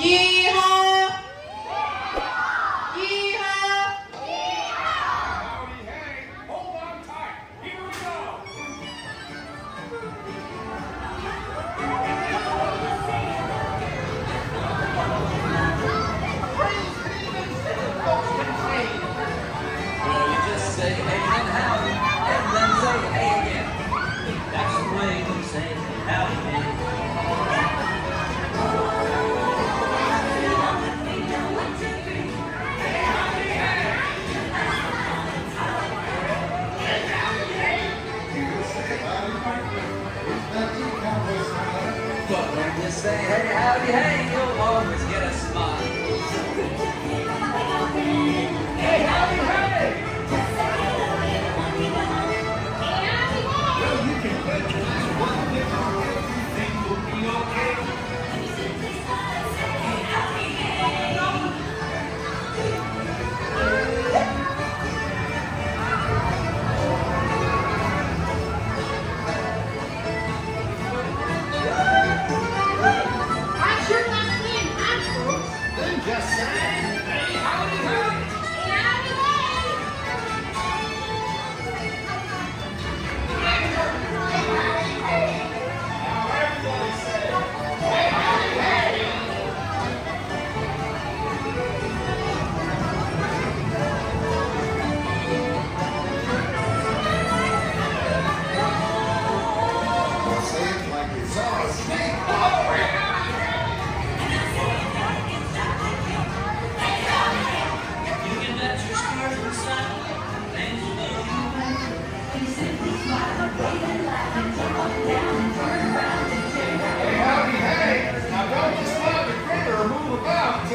Yeah. Just say, hey, howdy, hey, you'll always get it. Yes, side.